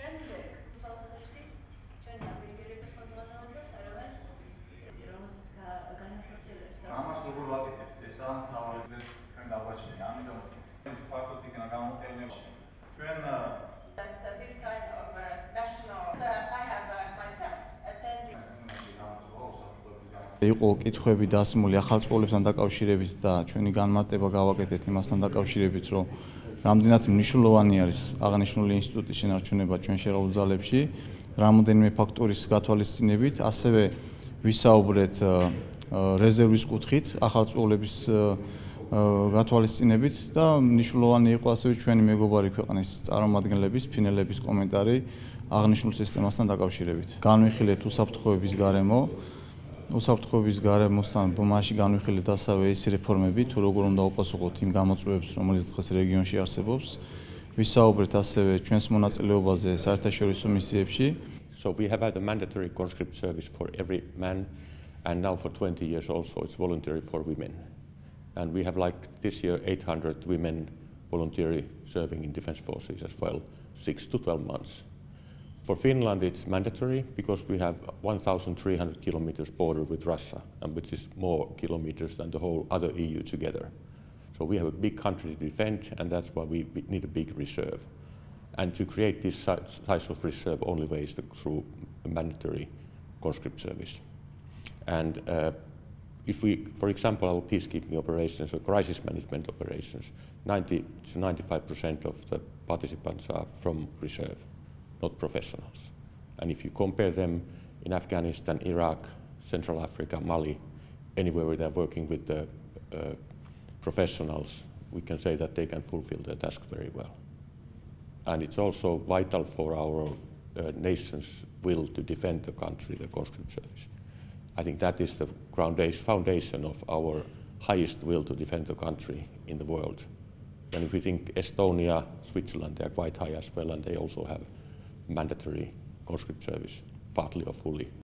შემდეგ თვალსაზრისი ჩვენ აპრილების ხელმძღვანელობას არავინ რომელსაც განახორციელებს და ამას როგორ ვაკეთებთ? ესაა მთავარი დღეს ჩვენ დაგვაჩნია. ამიტომ ეს ფაქტობრივად იქნა გამოყენება. ჩვენ that uh, this kind of uh, national, uh, I have uh, myself attended იყო კითხვები დასმული ახალწლოვლებთან დაკავშირებით და ჩვენი განმარტება გავაკეთეთ იმასთან დაკავშირებით, რომ რამდენად მნიშვნელოვანი არის აღნიშნული ინსტიტუტის შენარჩუნება ჩვენ შერაულ ძალებში, რამოდენიმე ფაქტორის გათვალისწინებით, ასევე ვისაუბრეთ რეზერვის კუთხით ახალწლოვლების გათვალისწინებით და მნიშვნელოვანი იყო ასევე ჩვენი მეგობარი ქვეყნის წარმომადგენლების, ფინელების კომენტარი აღნიშნულ სისტემასთან დაკავშირებით. განვიხილეთ უსაფრთხოების გარემო უსაფრთხოების გარემოსთან მასში განვიხილეთ ასევე ის რეფორმები, თუ როგორ უნდა უპასუხოთ იმ გამოწვევებს, რომელიც დღეს რეგიონში არსებობს. ვისაუბრეთ ასევე ჩვენს მონაწილეობაზე საერთაშორისო მისიებში. So we have had a mandatory conscript service for every man and now for 20 years also it's voluntary for women. And we have like this year 800 women voluntarily serving in defense forces as well, 6 to 12 months. For Finland, it's mandatory because we have 1,300 kilometers border with Russia, and which is more kilometers than the whole other EU together. So we have a big country to defend, and that's why we, need a big reserve. And to create this size of reserve, only way is through a mandatory conscript service. And uh, if we, for example, our peacekeeping operations or crisis management operations, 90 to 95% of the participants are from reserve not professionals. And if you compare them in Afghanistan, Iraq, Central Africa, Mali, anywhere where they're working with the uh, professionals, we can say that they can fulfill their tasks very well. And it's also vital for our uh, nation's will to defend the country, the conscript service. I think that is the foundation of our highest will to defend the country in the world. And if we think Estonia, Switzerland, they are quite high as well, and they also have mandatory conscript service, partly or fully.